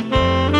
oh